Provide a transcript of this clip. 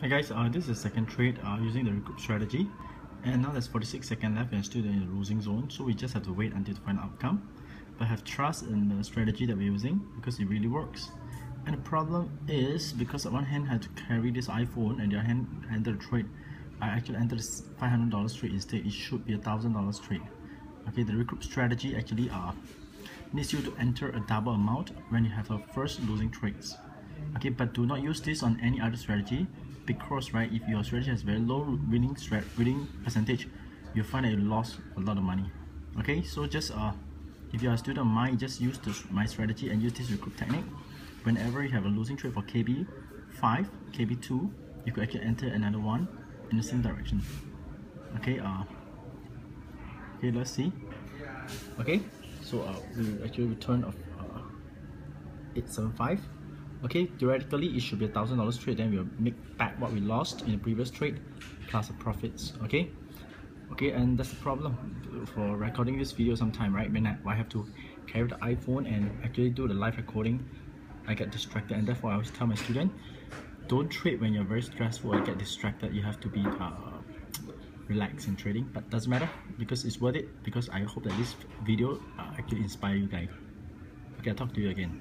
Hi guys, uh, this is the second trade uh, using the recoup strategy. And now there's 46 seconds left and still in the losing zone so we just have to wait until to find outcome. But have trust in the strategy that we're using because it really works. And the problem is because on one hand had to carry this iPhone and the other hand enter the trade I actually entered this $500 trade instead it should be a thousand dollars trade. Okay the recoup strategy actually uh, needs you to enter a double amount when you have a first losing trades okay but do not use this on any other strategy because right if your strategy has very low winning winning percentage you'll find that you lost a lot of money. Okay so just uh if you are a student of mine just use this, my strategy and use this recoup technique. Whenever you have a losing trade for KB 5 KB 2 you could actually enter another one in the same direction. Okay uh okay let's see. Okay so uh, we actually return of uh, 875 okay theoretically it should be a thousand dollars trade then we'll make back what we lost in the previous trade plus the profits okay? Okay and that's the problem for recording this video sometime right? When I, have to carry the iPhone and actually do the live recording I get distracted and therefore I always tell my student don't trade when you're very stressful or get distracted. You have to be uh, relaxed in trading but doesn't matter because it's worth it because I hope that this video uh, actually inspire you guys. Okay I'll talk to you again